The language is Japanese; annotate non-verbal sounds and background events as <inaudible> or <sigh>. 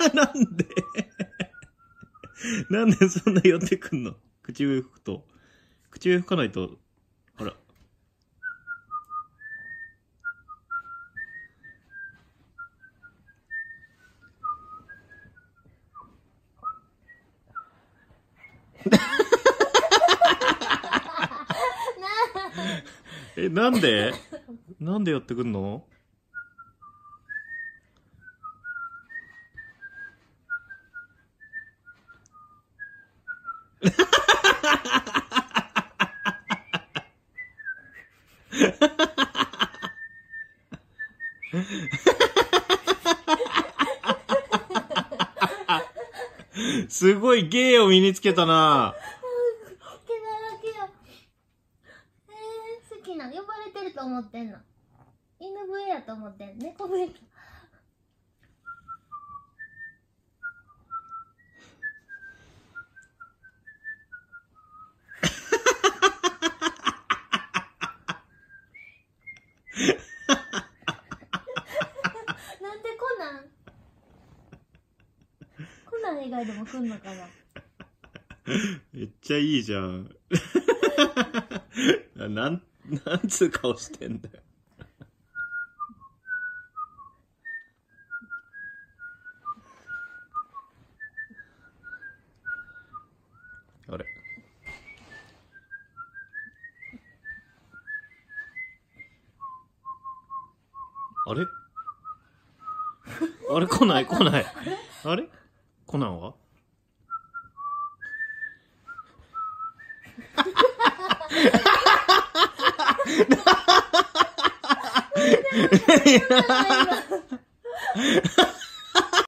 <laughs> なんで？<laughs> なんでそんな寄ってくんの？口上吹くと。口上吹かないと、あら。<laughs> え、なんで？なんで寄ってくんの？すごい芸を身につけたな。え、好きな呼ばれてると思ってんの。犬笛やと思ってん猫笛か <laughs> なんでコナン？コナン以外でも来んのかな？めっちゃいいじゃん。<laughs> ななん、なんつう顔してんだよ。あれ？あれ？あれ？来ない？来ない？あれ？コナンは